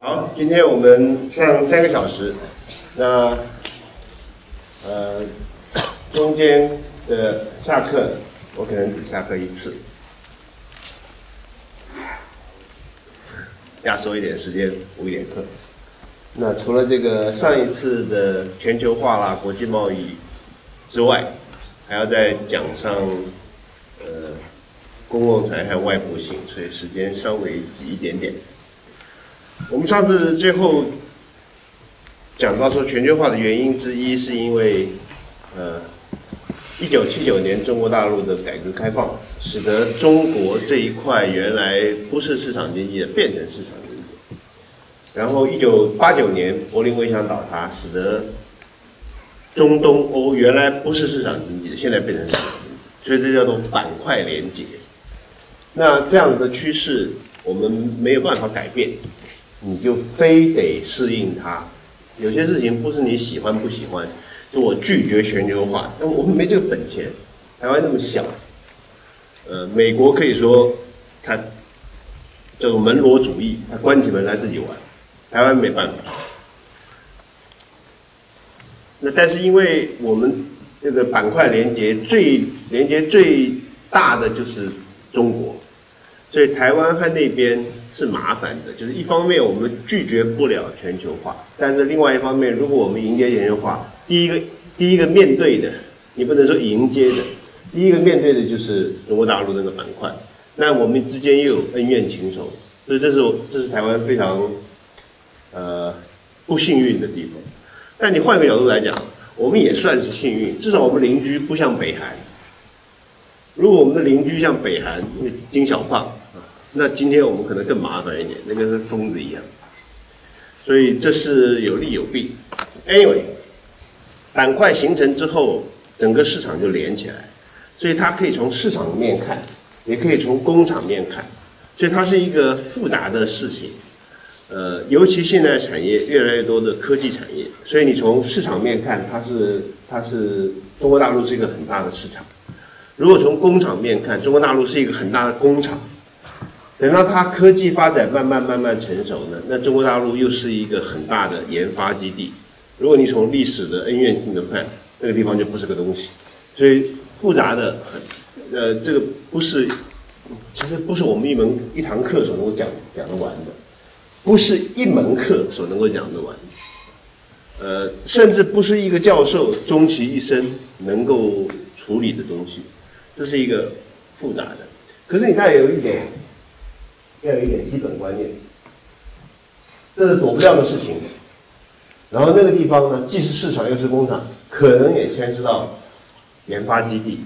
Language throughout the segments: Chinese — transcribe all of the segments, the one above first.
好，今天我们上三个小时，那呃中间的下课我可能只下课一次，压缩一点时间补一点课。那除了这个上一次的全球化啦、国际贸易之外，还要再讲上呃公共财还有外部性，所以时间稍微挤一点点。我们上次最后讲到说，全球化的原因之一是因为，呃，一九七九年中国大陆的改革开放，使得中国这一块原来不是市场经济的变成市场经济。然后一九八九年柏林围墙倒塌，使得中东欧原来不是市场经济的，现在变成市场经济，所以这叫做板块连接。那这样子的趋势，我们没有办法改变。你就非得适应它，有些事情不是你喜欢不喜欢，就我拒绝全球化，那我们没这个本钱。台湾那么小，呃，美国可以说它叫做门罗主义，它关起门来自己玩，台湾没办法。那但是因为我们这个板块连接最连接最大的就是中国。所以台湾和那边是麻烦的，就是一方面我们拒绝不了全球化，但是另外一方面，如果我们迎接全球化，第一个第一个面对的，你不能说迎接的，第一个面对的就是中国大陆那个板块，那我们之间又有恩怨情仇，所以这是这是台湾非常呃不幸运的地方。但你换个角度来讲，我们也算是幸运，至少我们邻居不像北韩。如果我们的邻居像北韩，那金小胖，那今天我们可能更麻烦一点，那个是疯子一样。所以这是有利有弊。Anyway，板块形成之后，整个市场就连起来，所以它可以从市场面看，也可以从工厂面看，所以它是一个复杂的事情。呃，尤其现在产业越来越多的科技产业，所以你从市场面看，它是它是中国大陆是一个很大的市场。如果从工厂面看，中国大陆是一个很大的工厂。等到它科技发展慢慢慢慢成熟呢，那中国大陆又是一个很大的研发基地。如果你从历史的恩怨性的看，那个地方就不是个东西。所以复杂的很，呃，这个不是，其实不是我们一门一堂课所能够讲讲得完的，不是一门课所能够讲得完，呃，甚至不是一个教授终其一生能够处理的东西。这是一个复杂的，可是你看有一点，要有一点基本观念，这是躲不掉的事情。然后那个地方呢，既是市场又是工厂，可能也牵涉到研发基地，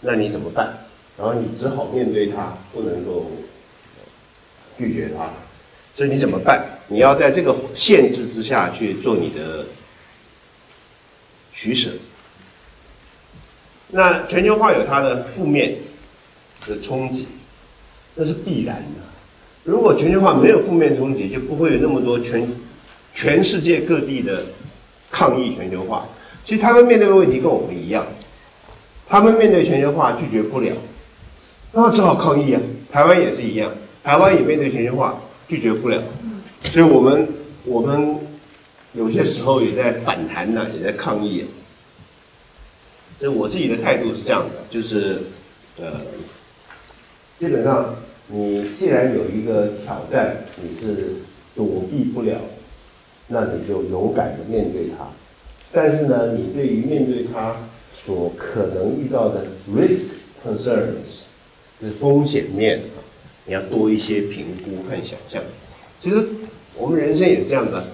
那你怎么办？然后你只好面对它，不能够拒绝它。所以你怎么办？你要在这个限制之下去做你的取舍。那全球化有它的负面的冲击，那是必然的。如果全球化没有负面冲击，就不会有那么多全全世界各地的抗议全球化。其实他们面对的问题跟我们一样，他们面对全球化拒绝不了，那只好抗议啊。台湾也是一样，台湾也面对全球化拒绝不了，所以我们我们有些时候也在反弹呢，也在抗议。所以我自己的态度是这样的，就是，呃，基本上你既然有一个挑战，你是躲避不了，那你就勇敢的面对它。但是呢，你对于面对它所可能遇到的 risk concerns，就是风险面，你要多一些评估和想象。其实我们人生也是这样的，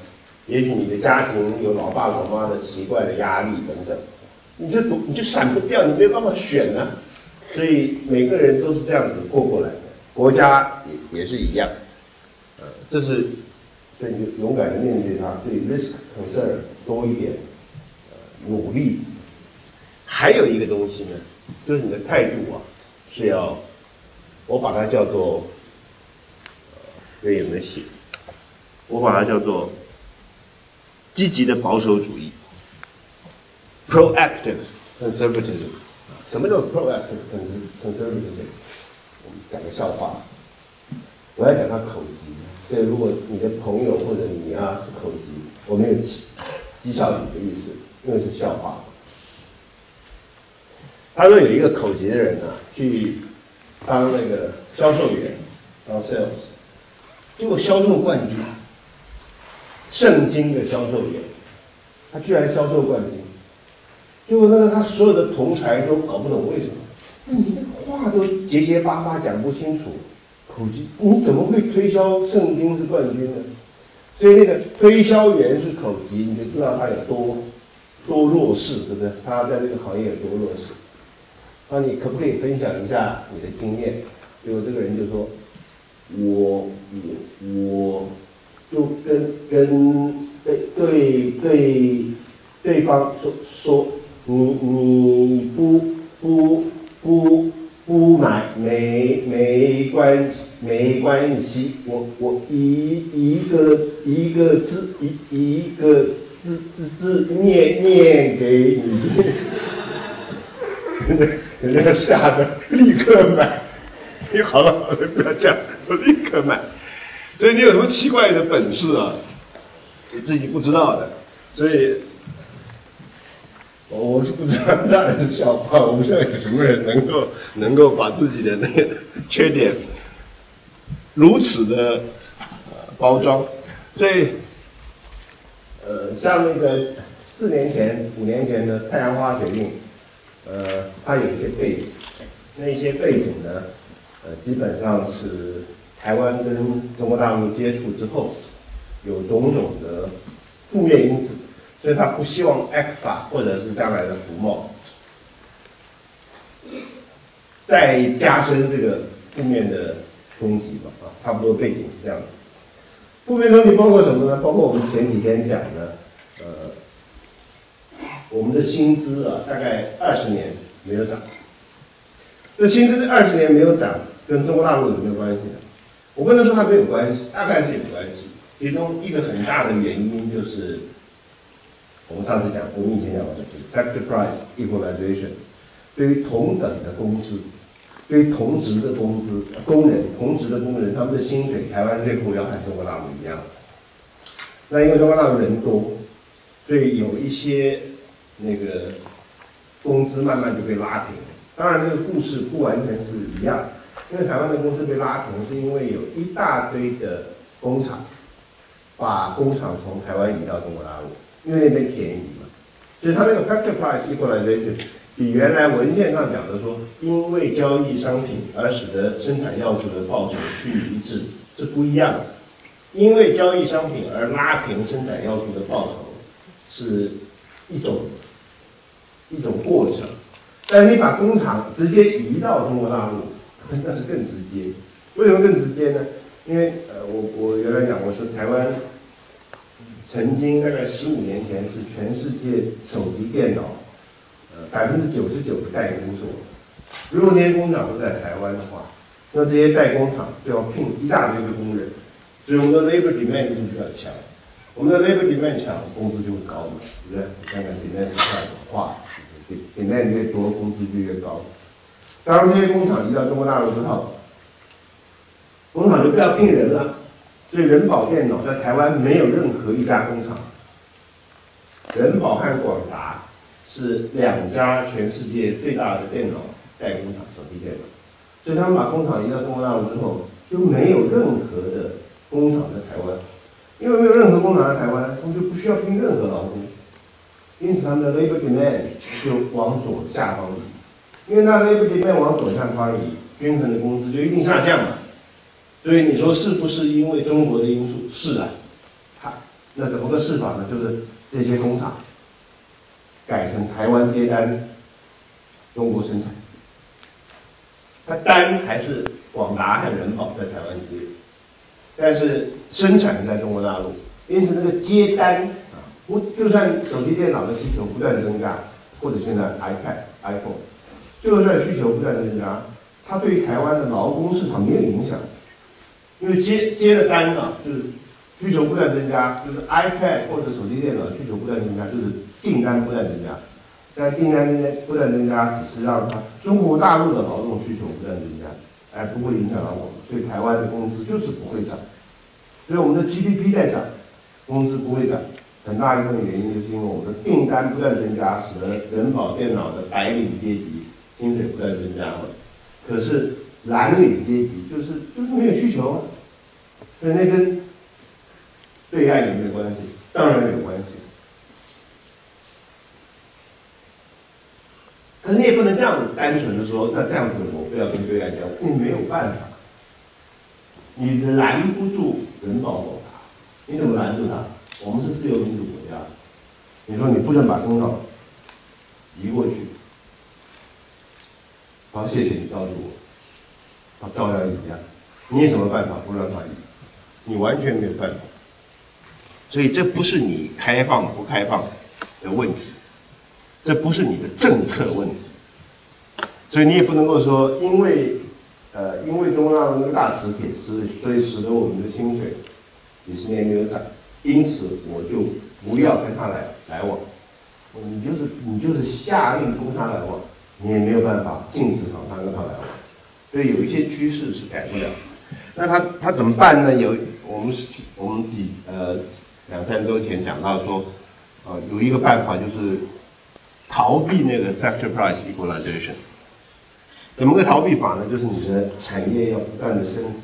也许你的家庭有老爸老妈的奇怪的压力等等。你就躲，你就闪不掉，你没有办法选呢，所以每个人都是这样子过过来，国家也也是一样，呃，这是，所以就勇敢的面对它，对 risk concern 多一点，呃，努力。还有一个东西呢，就是你的态度啊，是要，我把它叫做，这有没有写？我把它叫做积极的保守主义。Proactive conservatism，什么叫 proactive conservatism？讲个笑话，我要讲他口疾，所以如果你的朋友或者你啊是口疾，我没有讥讥笑你的意思，因为是笑话。他说有一个口疾的人啊，去当那个销售员，当 sales，结果销售冠军，圣经的销售员，他居然销售冠军。结果那个他所有的同才都搞不懂为什么，你话都结结巴巴讲不清楚，口技你怎么会推销圣经是冠军呢？所以那个推销员是口技，你就知道他有多多弱势，对不对？他在这个行业有多弱势。那你可不可以分享一下你的经验？结果这个人就说，我我我就跟跟对对对对方说说。你你不不不不买没没关系没关系，我我一一个一个字一一个字字字念念给你，人家人家吓得立刻买，你好了好了不要这样，我立刻买，所以你有什么奇怪的本事啊？你自己不知道的，所以。我是不知道，当然是笑话。我不知道有什么人能够能够把自己的那个缺点如此的包装。所以，呃，像那个四年前、五年前的太阳花学运，呃，它有一些背景。那一些背景呢，呃，基本上是台湾跟中国大陆接触之后，有种种的负面因子。所以他不希望 X 法或者是将来的福茂再加深这个负面的冲击吧，啊，差不多背景是这样的。负面冲击包括什么呢？包括我们前几天讲的，呃，我们的薪资啊，大概二十年没有涨。这薪资这二十年没有涨，跟中国大陆有没有关系呢？我不能说它没有关系，大概是有关系。其中一个很大的原因就是。我们上次讲，我们以前讲过的 factor price equalization，对于同等的工资，对于同职的工资，工人同职的工人，他们的薪水，台湾最后要和中国大陆一样。那因为中国大陆人多，所以有一些那个工资慢慢就被拉平。当然，这个故事不完全是一样，因为台湾的公司被拉平，是因为有一大堆的工厂把工厂从台湾移到中国大陆。因为那边便宜嘛，所以它那个 factor price equalization 比原来文件上讲的说，因为交易商品而使得生产要素的报酬趋于一致这不一样。因为交易商品而拉平生产要素的报酬是一种一种过程，但是你把工厂直接移到中国大陆，那是更直接。为什么更直接呢？因为呃，我我原来讲过是台湾。曾经大概十五年前是全世界手提电脑，呃百分之九十九的代工所。如果那些工厂都在台湾的话，那这些代工厂就要聘一大堆的工人，所以我们的 labor demand 就比较强。我们的 labor demand 强，工资就会高嘛，对不对？你看看 demand 是这样的话，demand 越多，工资就越高。当这些工厂移到中国大陆之后，工厂就不要聘人了。所以人保电脑在台湾没有任何一家工厂，人保和广达是两家全世界最大的电脑代工厂，手机电脑。所以他们把工厂移到中国大陆之后，就没有任何的工厂在台湾，因为没有任何工厂在台湾，他们就不需要聘任何劳工，因此他们的 labor demand 就往左下方移，因为那 labor demand 往左下方移，均衡的工资就一定下降了。所以你说是不是因为中国的因素？是啊，它那怎么个试法呢？就是这些工厂改成台湾接单，中国生产，它单还是广达和人保在台湾接，但是生产在中国大陆，因此那个接单啊，不就算手机电脑的需求不断增加，或者现在 iPad、iPhone，就算需求不断增加，它对台湾的劳工市场没有影响。因为接接的单呢，就是需求不断增加，就是 iPad 或者手机电脑需求不断增加，就是订单不断增加。但订单增加不断增加，只是让它中国大陆的劳动需求不断增加，哎不会影响到我们。所以台湾的工资就是不会涨。所以我们的 GDP 在涨，工资不会涨，很大一部分原因就是因为我们的订单不断增加，使得人保电脑的白领阶级薪水不断增加嘛。可是蓝领阶级就是就是没有需求啊，所以那跟对岸有没有关系？当然有关系。可是你也不能这样单纯的说，那这样子我不要跟对岸交，你没有办法，你拦不住人保狗卡，你怎么拦住他？我们是自由民主国家，你说你不准把通道移过去，好，谢谢你告诉我，他照样一样，你有什么办法不让他移？你完全没有办法，所以这不是你开放不开放的问题。这不是你的政策问题，所以你也不能够说，因为，呃，因为中央大陆那个大磁铁是，所以使得我们的薪水几十年没有涨，因此我就不要跟他来来往。你就是你就是下令跟他来往，你也没有办法禁止他跟他来往。所以有一些趋势是改不了。那他他怎么办呢？有我们我们几呃两三周前讲到说，呃，有一个办法就是。逃避那个 factor price equalization，怎么个逃避法呢？就是你的产业要不断的升级，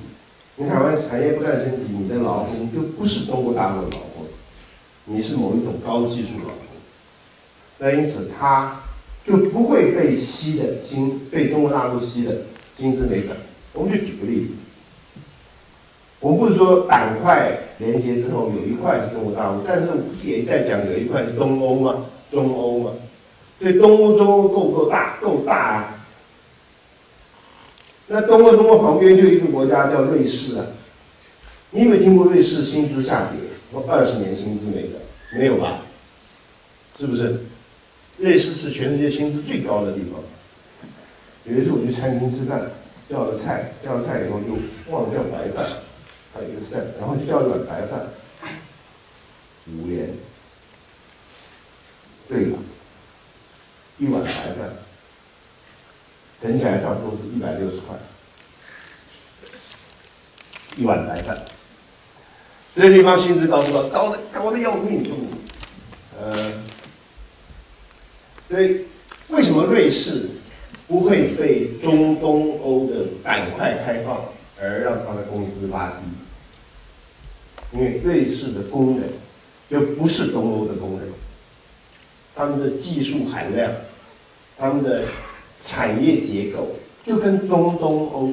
你台湾产业不断升级，你的劳工就不是中国大陆的劳工，你是某一种高技术劳工，那因此他就不会被吸的经，被中国大陆吸的薪资没涨。我们就举个例子，我们不是说板块连接之后有一块是中国大陆，但是不是也在讲有一块是东欧吗？中欧吗？所以东欧、中欧够不够大？够大啊！那东欧、中欧旁边就一个国家叫瑞士啊。你有没有听过瑞士薪资下跌？我二十年薪资没涨，没有吧？是不是？瑞士是全世界薪资最高的地方。有一次我去餐厅吃饭，叫了菜，叫了菜以后就忘了叫白饭，还有一个菜，然后就叫一碗白饭，五连。对了。一碗白饭，整起来差不多是一百六十块，一碗白饭。这个地方薪资高不高？高的高的要命，呃，所以为什么瑞士不会被中东欧的板块开放而让他的工资拉低？因为瑞士的工人就不是东欧的工人。他们的技术含量，他们的产业结构就跟中东欧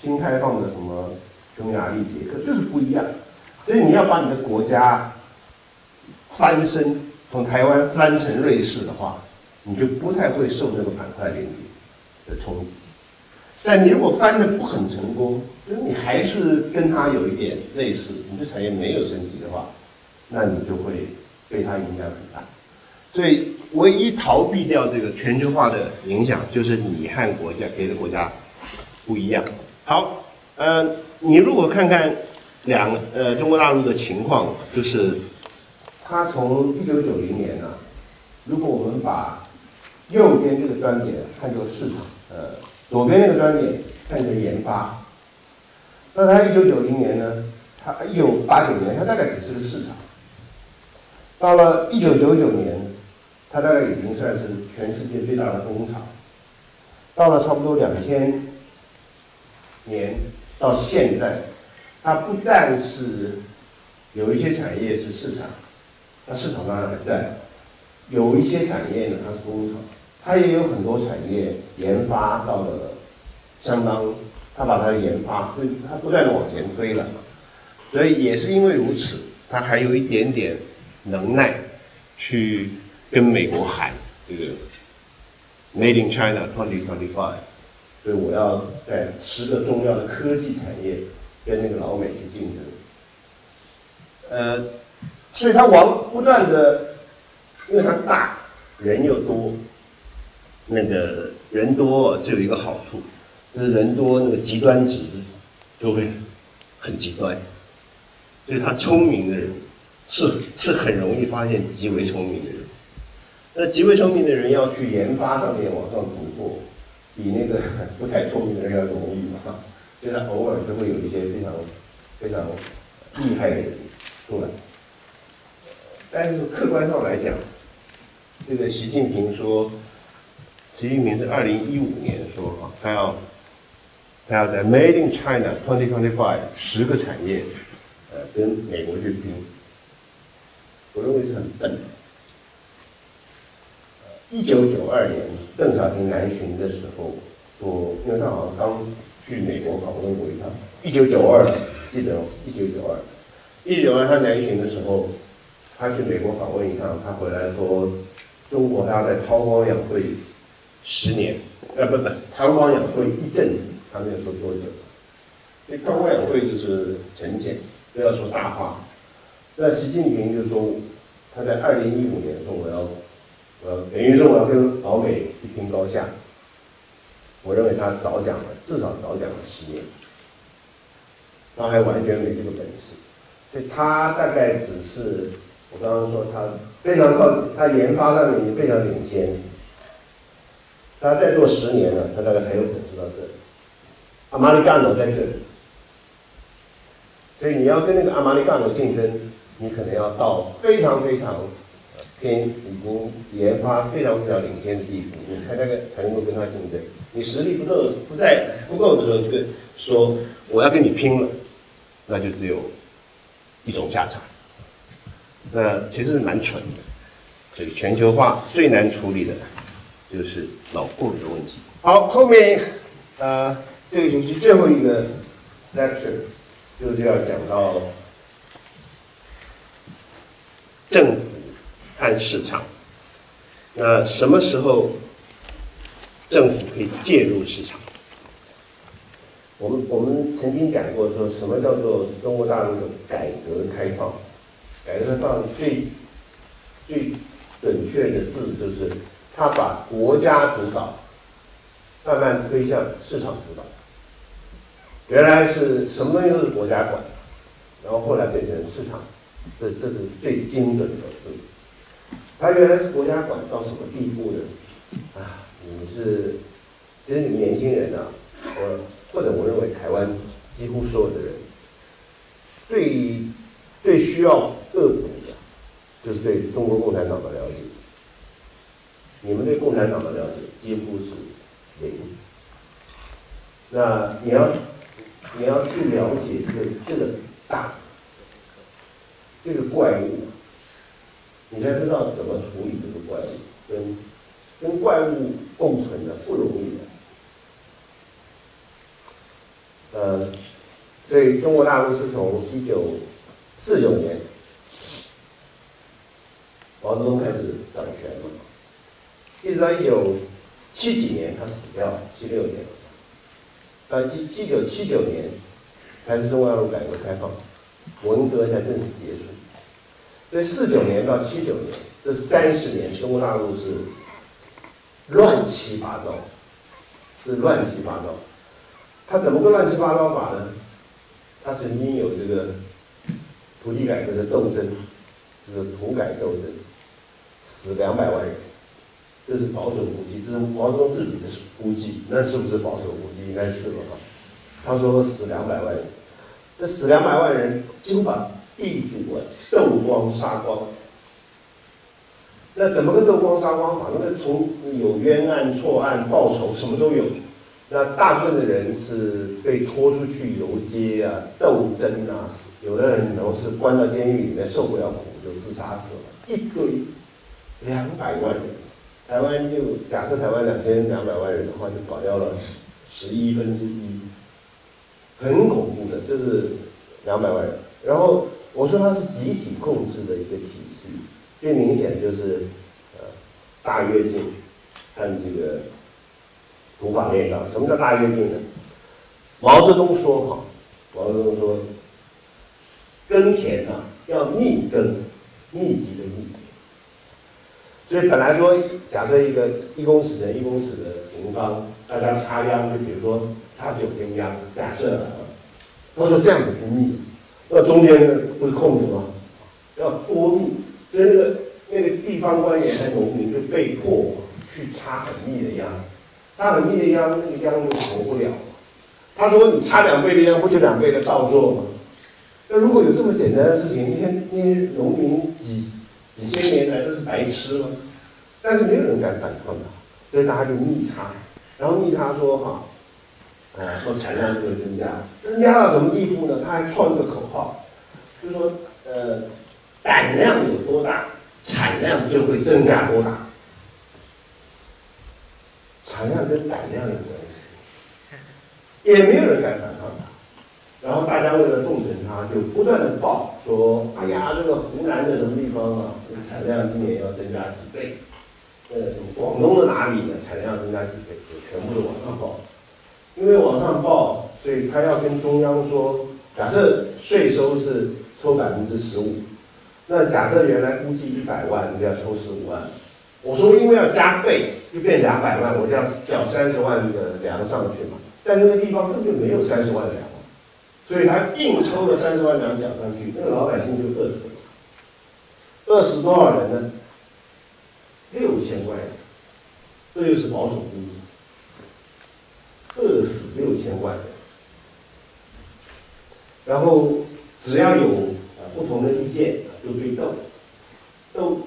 新开放的什么匈牙利、捷克就是不一样，所以你要把你的国家翻身，从台湾翻成瑞士的话，你就不太会受那个板块连接的冲击。但你如果翻的不很成功，就是你还是跟它有一点类似，你的产业没有升级的话，那你就会被它影响很大。所以，唯一逃避掉这个全球化的影响，就是你和国家别的国家不一样。好，呃，你如果看看两呃中国大陆的情况，就是它从一九九零年呢，如果我们把右边这个端点看作市场，呃，左边那个端点看成研发，那它一九九零年呢，它一九八九年它大概只是个市场，到了一九九九年。它大概已经算是全世界最大的工厂。到了差不多两千年到现在，它不但是有一些产业是市场，那市场当然还在；有一些产业呢，它是工厂，它也有很多产业研发到了相当，它把它的研发，所以它不断的往前推了。所以也是因为如此，它还有一点点能耐去。跟美国喊这个 Made in China 2025，所以我要在十个重要的科技产业跟那个老美去竞争。呃，所以它往不断的，因为它大，人又多，那个人多就有一个好处，就是人多那个极端值就会很极端，所以他聪明的人是是很容易发现极为聪明的人。那极为聪明的人要去研发上面往上突破，比那个不太聪明的人要容易嘛？所以他偶尔就会有一些非常非常厉害的人出来。但是客观上来讲，这个习近平说，习近平是二零一五年说啊，他要他要在 Made in China 2025十个产业，呃，跟美国去拼。我认为是很笨。一九九二年，邓小平南巡的时候说，因为他好像刚去美国访问过一趟。一九九二，记得一九九二，一九九二他南巡的时候，他去美国访问一趟，他回来说，中国他要在韬光养晦十年，呃不不，韬光养晦一阵子，他没有说多久。因为韬光养晦就是沉潜，不要说大话。那习近平就说，他在二零一五年说我要。呃，等于说我要跟老美一拼高下，我认为他早讲了，至少早讲了十年，他还完全没这个本事，所以他大概只是我刚刚说他非常靠，他研发上面已经非常领先，他再做十年了，他大概才有本事到这里。阿玛尼干诺在这里，所以你要跟那个阿玛尼干诺竞争，你可能要到非常非常。偏已经研发非常非常领先的地步，你才那个才能够跟他竞争。你实力不够不在不够的时候，就跟说我要跟你拼了，那就只有一种下场。那其实是蛮蠢的。所以全球化最难处理的，就是老共的问题。好，后面呃这个星期最后一个 lecture 就是要讲到政府。看市场，那什么时候政府可以介入市场？我们我们曾经讲过，说什么叫做中国大陆的改革开放？改革开放最最准确的字就是，它把国家主导慢慢推向市场主导。原来是什么东西都是国家管，然后后来变成市场，这这是最精准的字。他原来是国家管到什么地步呢？啊，你是，其实你们年轻人啊，我或者我认为台湾几乎所有的人，最最需要恶补的，就是对中国共产党的了解。你们对共产党的了解几乎是零。那你要你要去了解这个这个大这个怪物。你才知道怎么处理这个怪物，跟跟怪物共存的不容易的。呃，所以中国大陆是从一九四九年毛泽东开始掌权嘛，一直到一九七几年他死掉了，七六年，到七七九七九年才是中国大陆改革开放，文革才正式结束。所以四九年到七九年这三十年，中国大陆是乱七八糟，是乱七八糟。他怎么个乱七八糟法呢？他曾经有这个土地改革的斗争，就是土改斗争，死两百万人，这是保守估计，这是毛泽东自己的估计，那是不是保守估计？应该是吧？他说死两百万人，这死两百万人几乎把。地主啊，斗光杀光。那怎么个斗光杀光法？那从有冤案、错案、报仇，什么都有。那大部分的人是被拖出去游街啊、斗争啊，有的人然后是关到监狱里面受不了苦就自杀死了。一堆两百万人，台湾就假设台湾两千两百万人的话，就搞掉了十一分之一，很恐怖的，就是两百万人，然后。我说它是集体控制的一个体系，最明显就是呃大跃进和这个土法炼钢。什么叫大跃进呢？毛泽东说哈，毛泽东说，耕田啊要密耕，密集的密。所以本来说，假设一个一公尺乘一公尺的平方，大家插秧，就比如说插九根秧，假设啊，他说这样子不密。那中间呢，不是空的吗？要多密，所以那个那个地方官员和农民就被迫去插很密的秧，插很密的秧，那个秧就活不了。他说：“你插两倍的秧，不就两倍的稻作吗？”那如果有这么简单的事情，那些那些农民几千年来都是白痴吗？但是没有人敢反抗他，所以大家就逆差，然后逆差说哈，呃，说产量就会增加，增加到什么地步呢？他还创一个口号，就是说，呃，胆量有多大，产量就会增加多大。产量跟胆量有关系，也没有人敢反抗他。然后大家为了奉承他，就不断的报说：“哎呀，这个湖南的什么地方啊，这个产量今年要增加几倍。呃，什么广东的哪里呢，产量增加几倍，就全部都往上报。因为往上报，所以他要跟中央说：假设税收是抽百分之十五，那假设原来估计一百万，你就要抽十五万。”我说，因为要加倍，就变两百万，我就要缴三十万的粮上去嘛。但那个地方根本就没有三十万的粮，所以他硬抽了三十万两奖上去，那个老百姓就饿死了。饿死多少人呢？六千万人，这就是保守估计。饿死六千万人，然后只要有啊不同的意见就对斗，斗。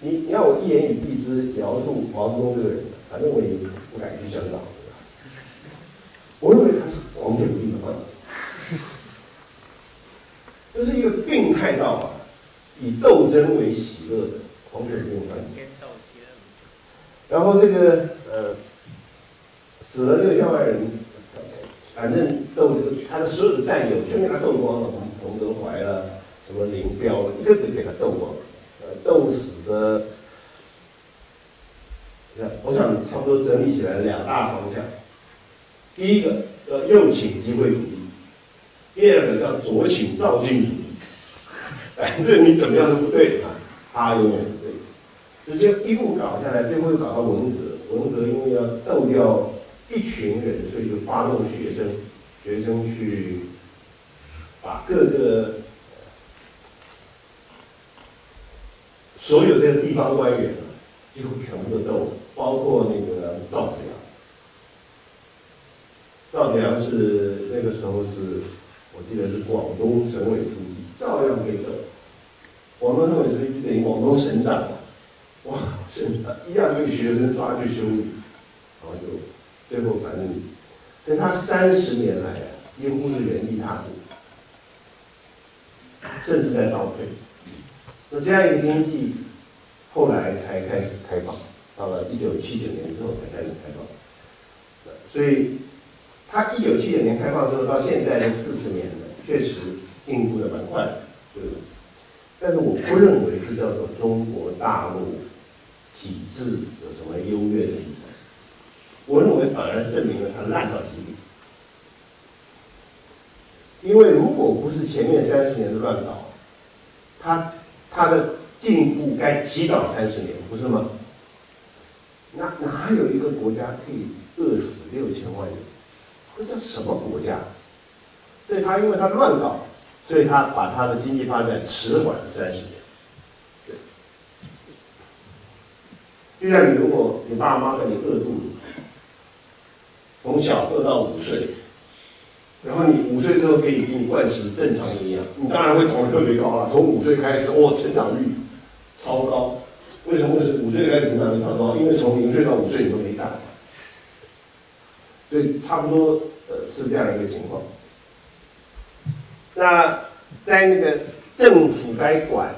你你要我一言以蔽之描述毛泽东这个人，反正我也不敢去香港。我认为狂犬病的患者，就是一个病态到啊，以斗争为喜乐的狂犬病患者。然后这个呃，死了六千万人，反正斗这个他的所有的战友全给他斗光了，彭德怀了，什么林彪，一个个给他斗光了。斗死的，我想差不多整理起来两大方向。第一个叫右倾机会主义，第二个叫左倾照进主义。反正你怎么样都不对啊，他永远不对。直接一步搞下来，最后又搞到文革。文革因为要斗掉一群人，所以就发动学生，学生去把各个。所有的地方官员啊，几乎全部都斗，包括那个赵子阳。赵子阳是那个时候是，我记得是广东省委书记，照样被斗。广东省委书记等于广东省长，哇，省长一样被学生抓去修理，然后就最后反正，所以他三十年来啊，几乎是原地踏步，甚至在倒退。那这样一个经济，后来才开始开放，到了一九七九年之后才开始开放。所以，它一九七九年开放之后到现在的四十年了，确实进步的蛮快的，对吧？但是我不认为这叫做中国大陆体制有什么优越的地方，我认为反而证明了它烂到极点。因为如果不是前面三十年的乱搞，它。它的进步该提早三十年，不是吗？那哪有一个国家可以饿死六千万人？这叫什么国家？所以他因为他乱搞，所以他把他的经济发展迟缓了三十年。对，就像你如果你爸妈给你饿肚子，从小饿到五岁。然后你五岁之后可以给你灌食正常营养，你当然会长得特别高了。从五岁开始，哦，成长率超高。为什么？是五岁开始成长率超高？因为从零岁到五岁你都没长，所以差不多呃是这样一个情况。那在那个政府该管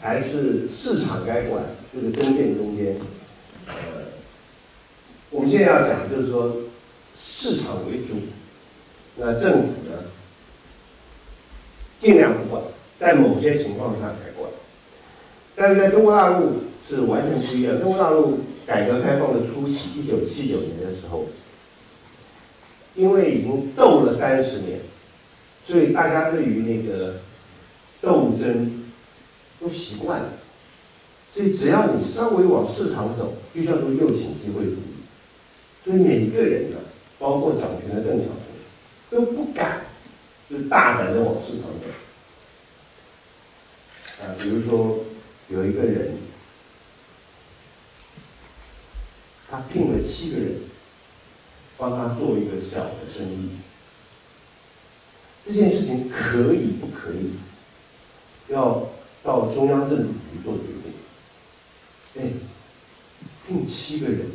还是市场该管这个争辩中间，呃，我们现在要讲就是说市场为主。那政府呢，尽量不管，在某些情况下才管。但是在中国大陆是完全不一样。中国大陆改革开放的初期，一九七九年的时候，因为已经斗了三十年，所以大家对于那个斗争都习惯了。所以只要你稍微往市场走，就叫做右倾机会主义。所以每一个人呢，包括掌权的邓小平。都不敢，就大胆的往市场走。啊，比如说有一个人，他聘了七个人，帮他做一个小的生意。这件事情可以不可以，要到中央政府局做决定。哎，聘七个人，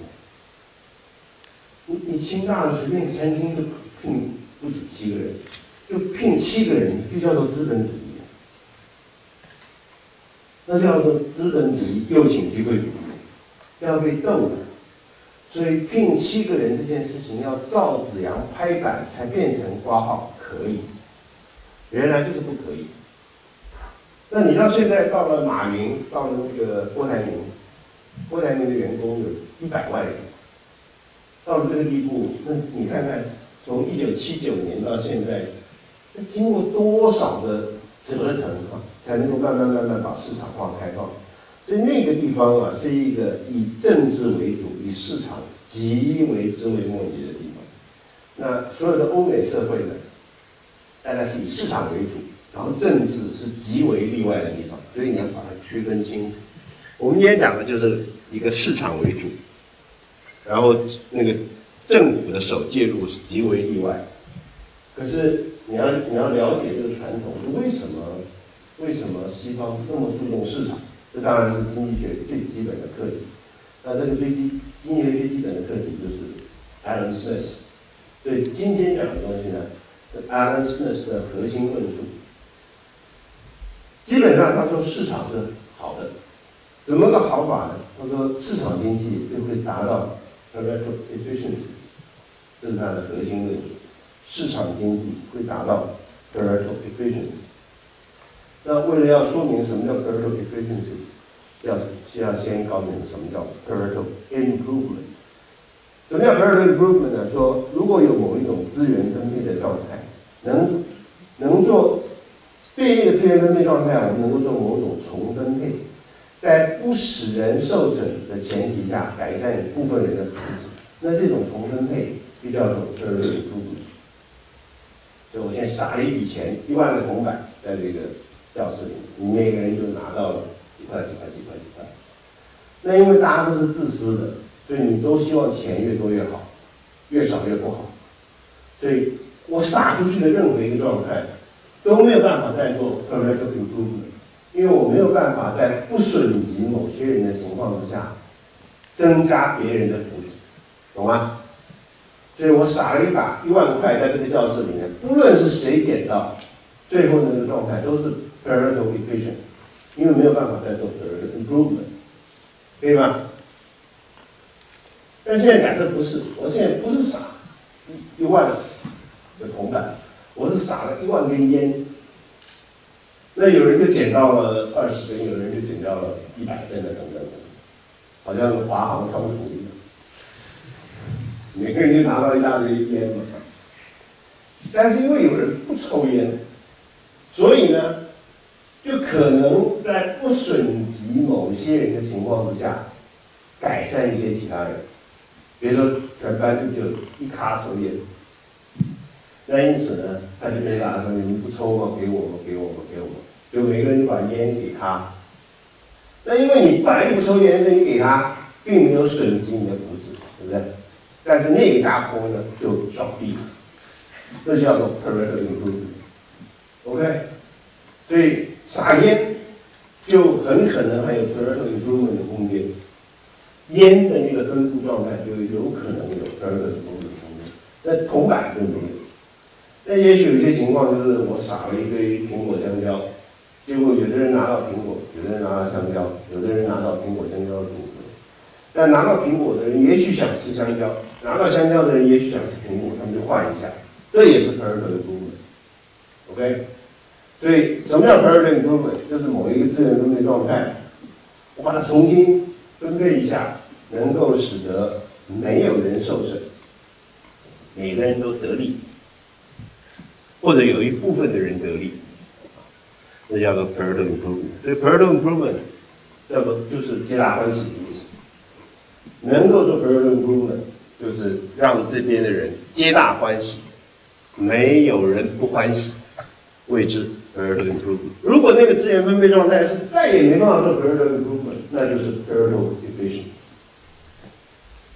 你你清大的随便餐厅都聘不止七个人，就聘七个人，就叫做资本主义。那叫做资本主义又请机会主义，要被斗的。所以聘七个人这件事情要赵子阳拍板才变成挂号可以，原来就是不可以。那你到现在到了马云，到了那个郭台铭，郭台铭的员工有一百万人，到了这个地步，那你看看从一九七九年到现在，那经过多少的折腾啊！才能够慢慢慢慢把市场化开放，所以那个地方啊，是一个以政治为主、以市场极为之微末节的地方。那所有的欧美社会呢，大概是以市场为主，然后政治是极为例外的地方，所以你要把它区分清楚。我们今天讲的就是一个市场为主，然后那个政府的手介入是极为例外。可是你要你要了解这个传统，为什么？为什么西方那么注重市场？这当然是经济学最基本的课题。那这个最基经济学最基本的课题就是 Alan Smith。所以今天讲的东西呢，是 Alan Smith 的核心论述。基本上他说市场是好的，怎么个好法呢？他说市场经济就会达到 Pareto efficiency，这是他的核心论述。市场经济会达到 Pareto efficiency。那为了要说明什么叫 Pareto efficiency，要需要先告诉你们什么叫 Pareto improvement。什么叫 Pareto improvement 呢？说如果有某一种资源分配的状态，能能做对应的资源分配状态，我们能够做某种重分配，在不使人受损的前提下，改善部分人的福祉，那这种重分配就叫做 Pareto improvement。就我先撒了一笔钱，一万个铜板在这个。教室里，你每个人就拿到了几块几块几块几块。那因为大家都是自私的，所以你都希望钱越多越好，越少越不好。所以我撒出去的任何一个状态都没有办法再做 p e r e t improvement，因为我没有办法在不损及某些人的情况之下增加别人的福祉，懂吗？所以我撒了一把一万块在这个教室里面，不论是谁捡到，最后那个状态都是。Pareto efficient，因为没有办法再做 Pareto improvement，可以吧？但现在假设不是，我现在不是撒一一万的铜板，我是撒了一万根烟。那有人就捡到了二十根，有人就捡到了一百根的等等等，好像华航仓储一样，每个人就拿到一大堆烟嘛。但是因为有人不抽烟，所以呢？就可能在不损及某些人的情况之下，改善一些其他人。比如说，全班就就一卡抽烟，那因此呢，他就跟大家说：“你们不抽吗？给我吗？给我吗？给我吗？”就每个人就把烟给他。那因为你本来就不抽烟，所以你给他，并没有损及你的福祉，对不对？但是那个家伙呢，就爽利了，这叫做 Pareto improvement，OK？所以。撒烟就很可能还有 Pareto improvement 的空间，烟的那个分布状态就有可能有 Pareto improvement 的空间，那铜板就没有。那也许有些情况就是我撒了一堆苹果香蕉，结果有的人拿到苹果，有的人拿到香蕉，有的人拿到苹果香蕉的组合。但拿到苹果的人也许想吃香蕉，拿到香蕉的人也许想吃苹果，他们就换一下，这也是 Pareto improvement。OK。所以，什么叫 Pareto improvement？就是某一个资源分配状态，我把它重新分配一下，能够使得没有人受损，每个人都得利，或者有一部分的人得利，那叫做 Pareto improvement。所以 Pareto improvement 叫做就是皆大欢喜的意思。能够做 Pareto improvement，就是让这边的人皆大欢喜，没有人不欢喜，谓之。Pareto improvement。如果那个资源分配状态是再也没办法做 Pareto improvement，那就是 Pareto efficient。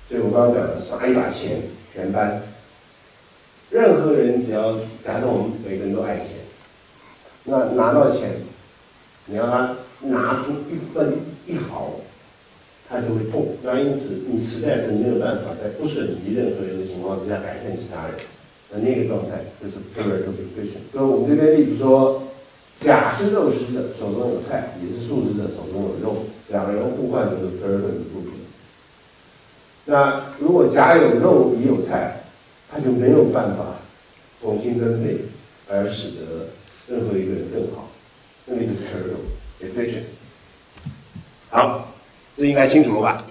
所以我刚刚讲的撒一把钱全班，任何人只要假设我们每个人都爱钱，那拿到钱，你要他拿出一分一毫，他就会痛。那因此你实在是没有办法在不损及任何人的情况之下改善其他人，那那个状态就是 Pareto efficient。所以我们这边例子说，甲是肉食者，手中有菜；乙是素食者，手中有肉，两个人互换就是 Pareto 的不平。那如果甲有肉，乙有菜，他就没有办法重新分配，而使得任何一个人更好。那个就是 Pareto efficient。好，这应该清楚了吧？